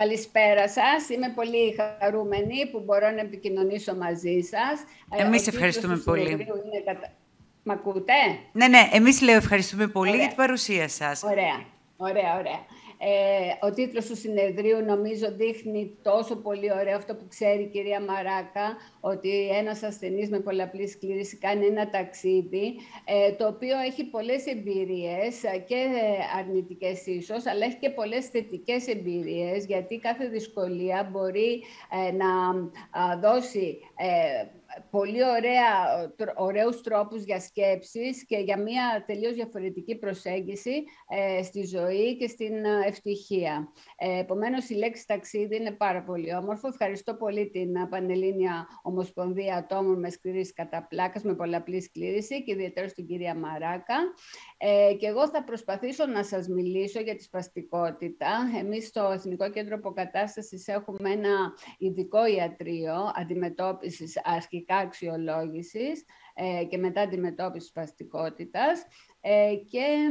Καλησπέρα σας. Είμαι πολύ χαρούμενη που μπορώ να επικοινωνήσω μαζί σας. Εμείς ευχαριστούμε πολύ. Είναι κατα... Μ' ακούτε; Ναι, ναι. Εμείς λέω ευχαριστούμε πολύ για την παρουσία σας. Ωραία, ωραία, ωραία. Ε, ο τίτλος του συνεδρίου νομίζω δείχνει τόσο πολύ ωραίο αυτό που ξέρει η κυρία Μαράκα, ότι ένας ασθενής με πολλαπλή σκλήρηση κάνει ένα ταξίδι, ε, το οποίο έχει πολλές εμπειρίες και αρνητικές ίσως, αλλά έχει και πολλές θετικές εμπειρίες, γιατί κάθε δυσκολία μπορεί ε, να δώσει ε, πολύ ωραία, ωραίους τρόπους για σκέψεις και για μια τελείως διαφορετική προσέγγιση ε, στη ζωή και στην ε, ευτυχία. Ε, επομένως, η λέξη ταξίδι είναι πάρα πολύ όμορφο. Ευχαριστώ πολύ την Πανελλήνια Ομοσπονδία Ατόμων με σκλήρηση κατά πλάκας, με πολλαπλή σκλήρηση και ιδιαίτερα στην κυρία Μαράκα. Ε, και εγώ θα προσπαθήσω να σας μιλήσω για τη σπαστικότητα. Εμείς στο Εθνικό Κέντρο Αποκατάστασης έχουμε ένα ειδικό ιατρείο αντιμετώπισης αρχικά αξιολόγησης ε, και μετά αντιμετώπισης σπαστικότητας ε, και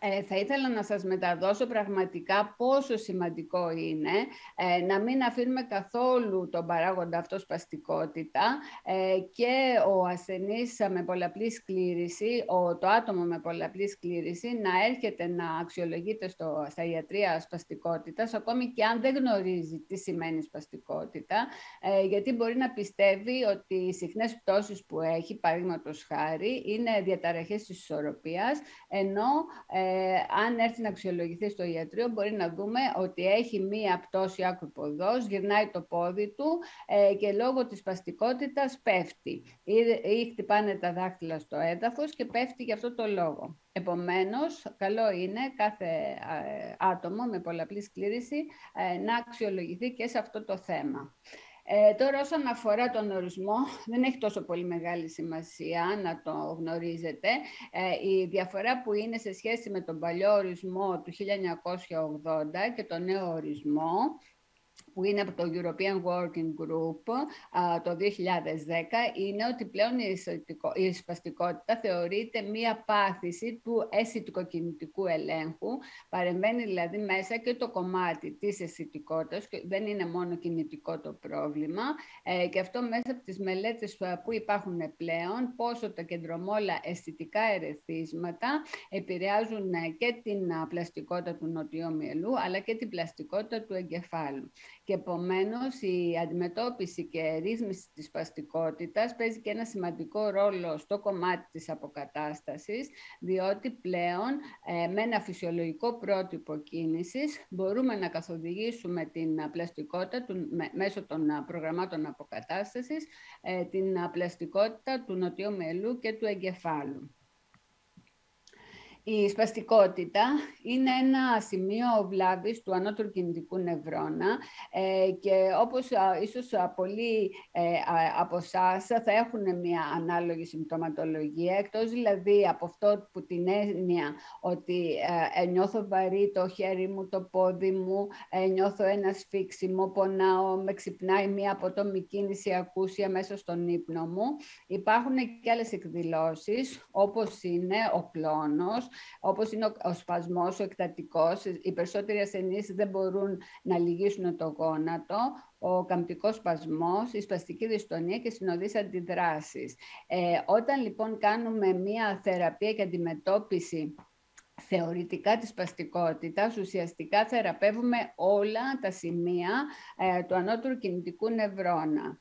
ε, θα ήθελα να σας μεταδώσω πραγματικά πόσο σημαντικό είναι ε, να μην αφήνουμε καθόλου τον παράγοντα αυτό σπαστικότητα ε, και ο ασθενής με πολλαπλή σκλήρηση, ο, το άτομο με πολλαπλή σκλήρηση να έρχεται να αξιολογείται στο, στα ιατρία σπαστικότητας ακόμη και αν δεν γνωρίζει τι σημαίνει σπαστικότητα ε, γιατί μπορεί να πιστεύει ότι οι συχνές πτώσεις που έχει, παραδείγματος χάρη, είναι διαταραχές της ισορροπίας ενώ αν έρθει να αξιολογηθεί στο ιατρείο, μπορεί να δούμε ότι έχει μία πτώση άκρου ποδός, γυρνάει το πόδι του ε, και λόγω της παστικότητας πέφτει. Ή, ή χτυπάνε τα δάχτυλα στο έδαφος και πέφτει για αυτό το λόγο. Επομένως, καλό είναι κάθε ε, άτομο με πολλαπλή σκλήρηση ε, να αξιολογηθεί και σε αυτό το θέμα. Ε, τώρα όσον αφορά τον ορισμό, δεν έχει τόσο πολύ μεγάλη σημασία να το γνωρίζετε. Ε, η διαφορά που είναι σε σχέση με τον παλιό ορισμό του 1980 και τον νέο ορισμό που είναι από το European Working Group το 2010 είναι ότι πλέον η σπαστικότητα θεωρείται μία πάθηση του αισθητικοκινητικού ελέγχου. Παρεμβαίνει δηλαδή μέσα και το κομμάτι της αισθητικότητας και δεν είναι μόνο κινητικό το πρόβλημα ε, και αυτό μέσα από τις μελέτες που υπάρχουν πλέον πόσο τα κεντρομόλα αισθητικά ερεθίσματα επηρεάζουν και την πλαστικότητα του νοτιού μυελού αλλά και την πλαστικότητα του εγκεφάλου. Και επομένως η αντιμετώπιση και ρύθμιση της σπαστικότητας παίζει και ένα σημαντικό ρόλο στο κομμάτι της αποκατάστασης, διότι πλέον ε, με ένα φυσιολογικό πρότυπο κίνησης μπορούμε να καθοδηγήσουμε την πλαστικότητα του, μέσω των προγραμμάτων αποκατάστασης, ε, την πλαστικότητα του νοτιού μελού και του εγκεφάλου. Η σπαστικότητα είναι ένα σημείο βλάβης του ανώτερου κινητικού νευρώνα ε, και όπως ίσως πολλοί ε, από εσάς θα έχουν μια ανάλογη συμπτωματολογία, εκτός δηλαδή από αυτό που την έννοια ότι ε, νιώθω βαρύ το χέρι μου, το πόδι μου, νιώθω ένα σφίξιμο, πονάω, με ξυπνάει μια απότομη κίνηση ακούσια μέσα στον ύπνο μου. Υπάρχουν και άλλες εκδηλώσεις όπως είναι ο κλόνος, όπως είναι ο σπασμός, ο εκτατικός. Οι περισσότεροι ασθενείς δεν μπορούν να λυγίσουν το γόνατο, ο καμπτικός σπασμός, η σπαστική δυστονία και συνοδείς αντιδράσεις. Ε, όταν λοιπόν κάνουμε μία θεραπεία και αντιμετώπιση θεωρητικά της σπαστικότητας, ουσιαστικά θεραπεύουμε όλα τα σημεία ε, του ανώτερου κινητικού νευρώνα.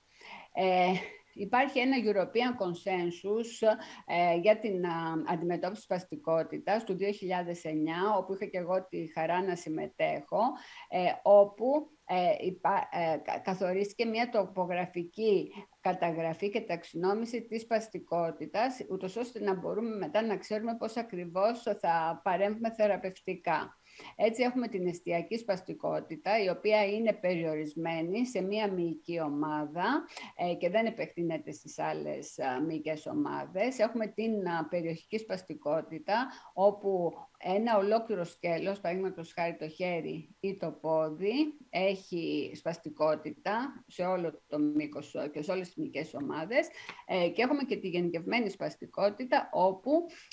Ε, Υπάρχει ένα European Consensus ε, για την αντιμετώπιση σπαστικότητας του 2009, όπου είχα και εγώ τη χαρά να συμμετέχω, ε, όπου ε, καθορίστηκε μια τοπογραφική καταγραφή και ταξινόμηση της σπαστικότητας, ούτως ώστε να μπορούμε μετά να ξέρουμε πώς ακριβώς θα παρέμβουμε θεραπευτικά. Έτσι έχουμε την εστιακή σπαστικότητα, η οποία είναι περιορισμένη σε μία μυϊκή ομάδα ε, και δεν επεκτείνεται στις άλλες μυϊκές ομάδες. Έχουμε την περιοχική σπαστικότητα, όπου ένα ολόκληρο σκέλος, παραδείγματος χάρη το χέρι ή το πόδι, έχει σπαστικότητα σε όλο το μήκος και σε όλες τις μυϊκές ομάδες ε, και έχουμε και τη γενικευμένη σπαστικότητα όπου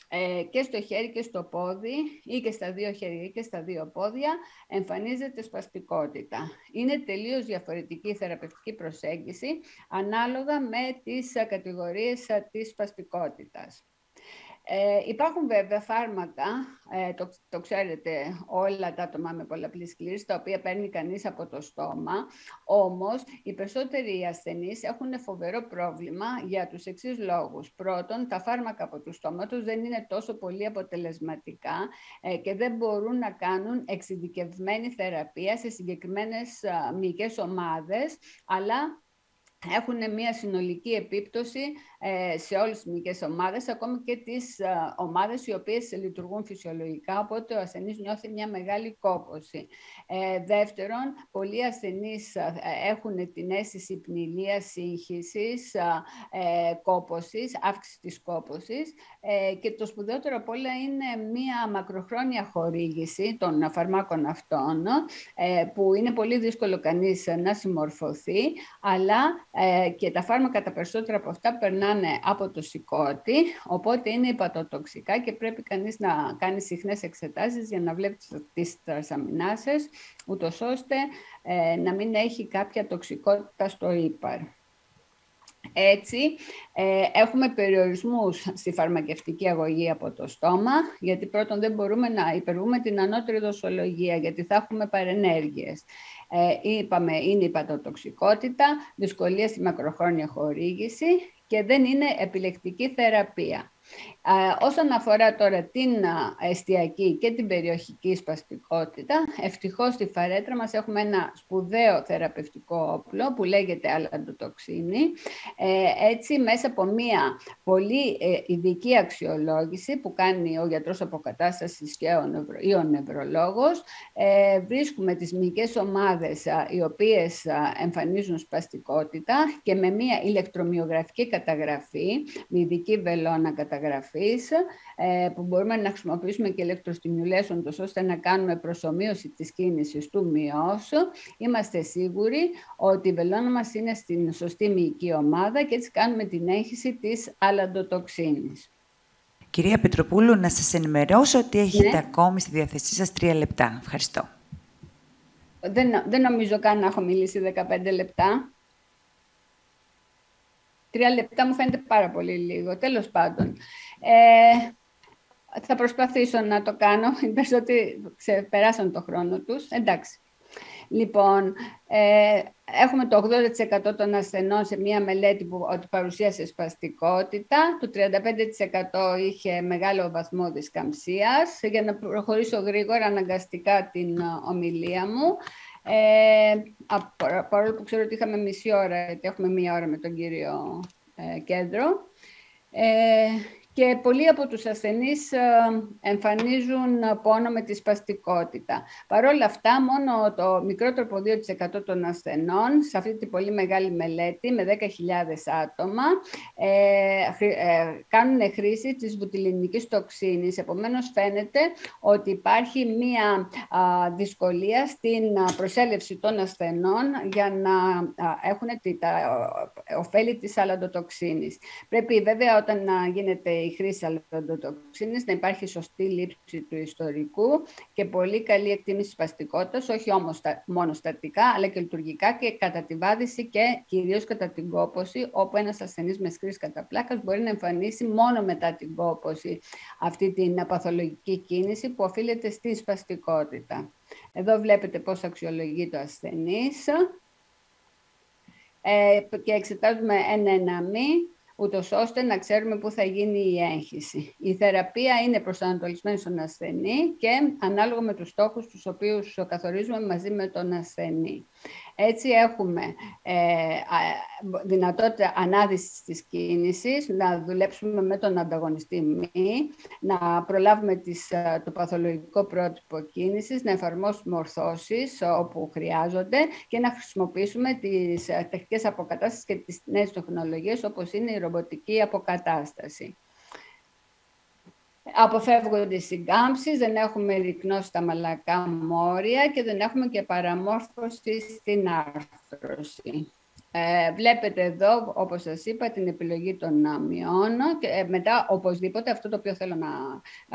ε, και στο χέρι και στο πόδι ή και στα δύο χέρια ή και στα δύο πόδια εμφανίζεται σπαστικότητα. Είναι τελείως διαφορετική η θεραπευτική προσέγγιση ανάλογα με τις ε, κατηγορίες της σπαστικότητας. Ε, υπάρχουν βέβαια φάρμακα, ε, το, ξέρετε όλα τα άτομα με πολλαπλή σκλήρωση, τα οποία παίρνει κανείς από το στόμα, όμως οι περισσότεροι ασθενείς έχουν φοβερό πρόβλημα για τους εξής λόγους. Πρώτον, τα φάρμακα από το στόμα τους δεν είναι τόσο πολύ αποτελεσματικά ε, και δεν μπορούν να κάνουν εξειδικευμένη θεραπεία σε συγκεκριμένες μυϊκές ομάδες, αλλά έχουν μια συνολική επίπτωση ε, σε όλες τις μυϊκές ομάδες, ακόμη και τις ε, ομάδες οι οποίες λειτουργούν φυσιολογικά, οπότε ο ασθενής νιώθει μια μεγάλη κόπωση. Ε, δεύτερον, πολλοί ασθενείς έχουν την αίσθηση πνηλίας, σύγχυσης, κόπωσης, αύξησης της κόπωσης και το σπουδαιότερο απ' όλα είναι μια μακροχρόνια χορήγηση των φαρμάκων αυτών που είναι πολύ δύσκολο κανείς να συμμορφωθεί, αλλά ε, και τα φάρμακα τα περισσότερα από αυτά περνάνε από το σηκώτη, οπότε είναι υπατοτοξικά και πρέπει κανείς να κάνει συχνές εξετάσεις για να βλέπει τις τρασαμινάσες, ούτως ώστε ε, να μην έχει κάποια τοξικότητα στο ύπαρ. Έτσι, ε, έχουμε περιορισμούς στη φαρμακευτική αγωγή από το στόμα, γιατί πρώτον δεν μπορούμε να υπερβούμε την ανώτερη δοσολογία, γιατί θα έχουμε παρενέργειες. Ε, είπαμε είναι η πατοτοξικότητα, δυσκολία στη μακροχρόνια χορήγηση και δεν είναι επιλεκτική θεραπεία. Όσον αφορά τώρα την εστιακή και την περιοχική σπαστικότητα, ευτυχώς στη φαρέτρα μας έχουμε ένα σπουδαίο θεραπευτικό όπλο που λέγεται αλαντοτοξίνη. Ε, έτσι, μέσα από μία πολύ ε, ειδική αξιολόγηση που κάνει ο γιατρός αποκατάστασης και ο νευρολόγος, ε, βρίσκουμε τις μυϊκές ομάδες οι οποίες εμφανίζουν σπαστικότητα και με μία ηλεκτρομιογραφική καταγραφή, με ειδική βελόνα καταγραφή, καταγραφής ε, που μπορούμε να χρησιμοποιήσουμε και electrostimulation ώστε να κάνουμε προσωμείωση της κίνησης του μειός. Είμαστε σίγουροι ότι η βελόνα μας είναι στην σωστή μυϊκή ομάδα και έτσι κάνουμε την έγχυση της αλαντοτοξίνης. Κυρία Πετροπούλου, να σας ενημερώσω ότι έχετε ναι. ακόμη στη διαθεσή σας τρία λεπτά. Ευχαριστώ. Δεν, δεν νομίζω καν να έχω μιλήσει 15 λεπτά. Τρία λεπτά μου φαίνεται πάρα πολύ λίγο. Τέλος πάντων. Ε, θα προσπαθήσω να το κάνω. οι ότι ξεπεράσαν το χρόνο τους. Εντάξει. Λοιπόν, ε, έχουμε το 80% των ασθενών σε μία μελέτη που ότι παρουσίασε σπαστικότητα, το 35% είχε μεγάλο βαθμό δισκαμψίας. Για να προχωρήσω γρήγορα αναγκαστικά την ομιλία μου, ε, παρόλο που ξέρω ότι είχαμε μισή ώρα, γιατί έχουμε μία ώρα με τον κύριο ε, Κέντρο, ε, και πολλοί από τους ασθενείς ε, εμφανίζουν πόνο με της σπαστικότητα. Παρ' όλα αυτά, μόνο το μικρότερο από 2% των ασθενών, σε αυτή τη πολύ μεγάλη μελέτη, με 10.000 άτομα, ε, ε, κάνουν χρήση της βουτυλινικής τοξίνης. Επομένως, φαίνεται ότι υπάρχει μία δυσκολία στην προσέλευση των ασθενών για να έχουν τα ωφέλη της αλαντοτοξίνης. Πρέπει βέβαια όταν γίνεται η χρήση αλλοδοτοξίνης, να υπάρχει σωστή λήψη του ιστορικού και πολύ καλή εκτίμηση σπαστικότητας, όχι όμως μόνο στατικά, αλλά και λειτουργικά και κατά τη βάδιση και κυρίως κατά την κόπωση, όπου ένας ασθενής με σκρίση καταπλάκας μπορεί να εμφανίσει μόνο μετά την κόπωση αυτή την απαθολογική κίνηση που οφείλεται στη σπαστικότητα. Εδώ βλέπετε πώς αξιολογεί το ασθενής ε, και εξετάζουμε ένα-ένα μη ούτως ώστε να ξέρουμε πού θα γίνει η έγχυση. Η θεραπεία είναι προσανατολισμένη στον ασθενή και ανάλογα με τους στόχους τους οποίους καθορίζουμε μαζί με τον ασθενή. Έτσι έχουμε ε, δυνατότητα ανάδυσης της κίνησης, να δουλέψουμε με τον ανταγωνιστή μη, να προλάβουμε ε, το παθολογικό πρότυπο κίνησης, να εφαρμόσουμε ορθώσεις όπου χρειάζονται και να χρησιμοποιήσουμε τις ε, τεχνικές αποκατάστασεις και τις νέες τεχνολογίες όπως είναι η ρομποτική αποκατάσταση. Αποφεύγονται οι συγκάμψεις, δεν έχουμε ρυκνώσει τα μαλακά μόρια και δεν έχουμε και παραμόρφωση στην άρθρωση. Ε, βλέπετε εδώ, όπως σας είπα, την επιλογή των μειώνω και ε, μετά οπωσδήποτε αυτό το οποίο θέλω να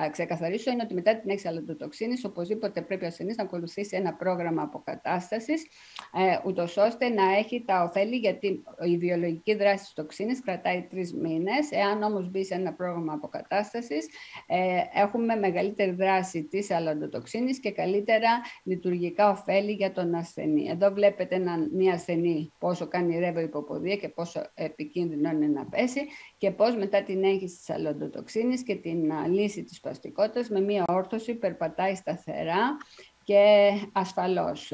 ξεκαθαρίσω είναι ότι μετά την έξι αλλοντοτοξίνης οπωσδήποτε πρέπει ο ασθενής να ακολουθήσει ένα πρόγραμμα αποκατάστασης ε, ούτως ώστε να έχει τα ωφέλη γιατί η βιολογική δράση της τοξίνης κρατάει τρεις μήνες. Εάν όμως μπει σε ένα πρόγραμμα αποκατάστασης ε, έχουμε μεγαλύτερη δράση της αλλοντοτοξίνης και καλύτερα λειτουργικά ωφέλη για τον ασθενή. Εδώ βλέπετε μια ασθενή πόσο κάνει η υποποδία και πόσο επικίνδυνο είναι να πέσει και πώς μετά την έγχυση της αλλοντοτοξίνης και την λύση της παστικότητας με μία όρθωση περπατάει σταθερά και ασφαλώς.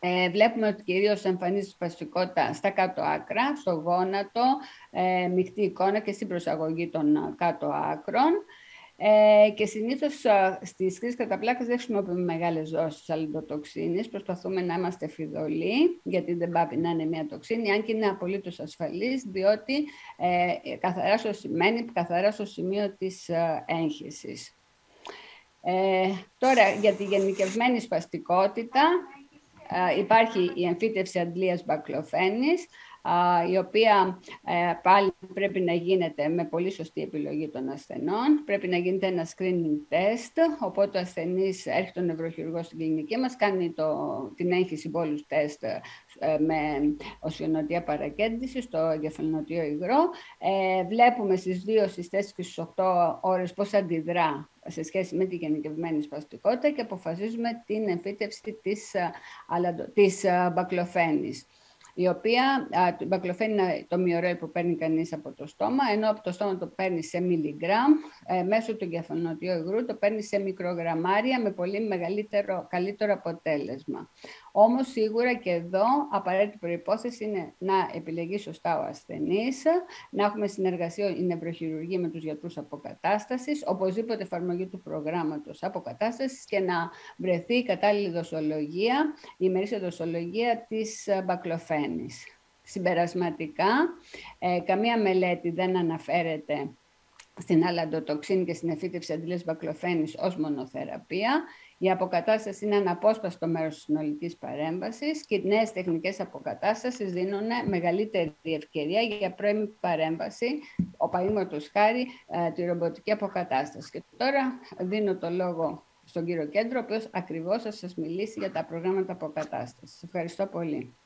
Ε, βλέπουμε ότι κυρίως εμφανίζει σπαστικότητα στα κάτω άκρα, στο γόνατο, ε, μεικτή εικόνα και στην προσαγωγή των κάτω άκρων. Ε, και συνήθως στις κρίσει κατά πλάκας δεν χρησιμοποιούμε μεγάλες δόσεις αλληλοτοξίνη. Προσπαθούμε να είμαστε φιδωλοί, γιατί δεν πάει να είναι μια τοξίνη, αν και είναι απολύτως ασφαλής, διότι ε, καθαρά στο, σημαίνει καθαρά στο σημείο της έγχυσης. Ε, τώρα, για τη γενικευμένη σπαστικότητα, ε, υπάρχει η εμφύτευση αντλίας μπακλοφένης, η οποία ε, πάλι πρέπει να γίνεται με πολύ σωστή επιλογή των ασθενών. Πρέπει να γίνεται ένα screening test, οπότε ο ασθενής έρχεται ο νευροχειρουργός στην κλινική μας, κάνει το, την έγχυση πόλους τεστ ε, με οσιονοτία παρακέντησης στο εγκεφαλονοτίο υγρό. Ε, βλέπουμε στις 2, στις 4 και στις 8 ώρες πώς αντιδρά σε σχέση με τη γενικευμένη σπαστικότητα και αποφασίζουμε την εμφύτευση της, της μπακλοφένης η οποία το μπακλοφέν είναι το μυωρέι που παίρνει κανείς από το στόμα, ενώ από το στόμα το παίρνει σε μιλιγκράμμ, ε, μέσω του εγκεφαλονοτίου υγρού το παίρνει σε μικρογραμμάρια με πολύ μεγαλύτερο, καλύτερο αποτέλεσμα. Όμως σίγουρα και εδώ απαραίτητη προϋπόθεση είναι να επιλεγεί σωστά ο ασθενής, να έχουμε συνεργασία η νευροχειρουργία με τους γιατρούς αποκατάστασης, οπωσδήποτε εφαρμογή του προγράμματος αποκατάστασης και να βρεθεί η κατάλληλη δοσολογία, η ημερήσια δοσολογία της μπακλοφένης. Συμπερασματικά, ε, καμία μελέτη δεν αναφέρεται στην αλλαντοτοξίνη και στην εφήτευση αντίλες μπακλοφένης ως μονοθεραπεία. Η αποκατάσταση είναι αναπόσπαστο μέρος της συνολικής παρέμβασης και οι νέες τεχνικές αποκατάστασης δίνουν μεγαλύτερη ευκαιρία για πρώιμη παρέμβαση, ο παραδείγματος χάρη ε, τη ρομποτική αποκατάσταση. Και τώρα δίνω το λόγο στον κύριο Κέντρο, ο οποίος ακριβώς θα σας μιλήσει για τα προγράμματα αποκατάστασης. Ευχαριστώ πολύ.